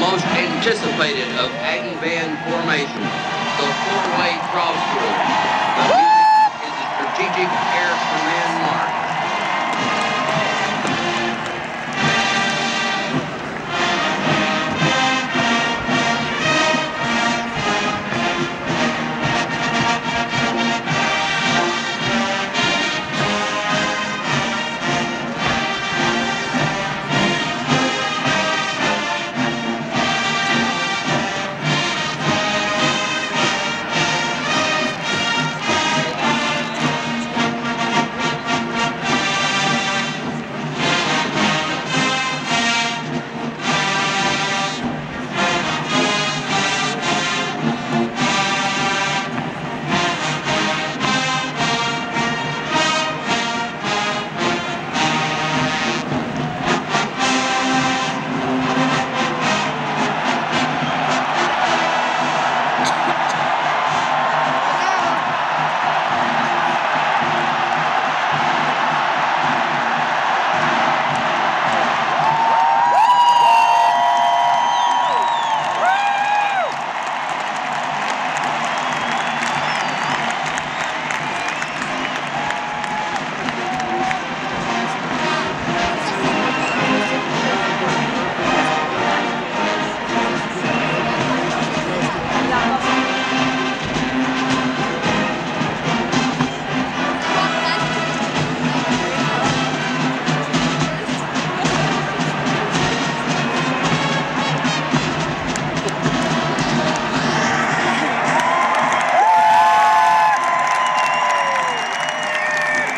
most anticipated of Aggie band formation, the four-way cross.